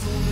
Bye.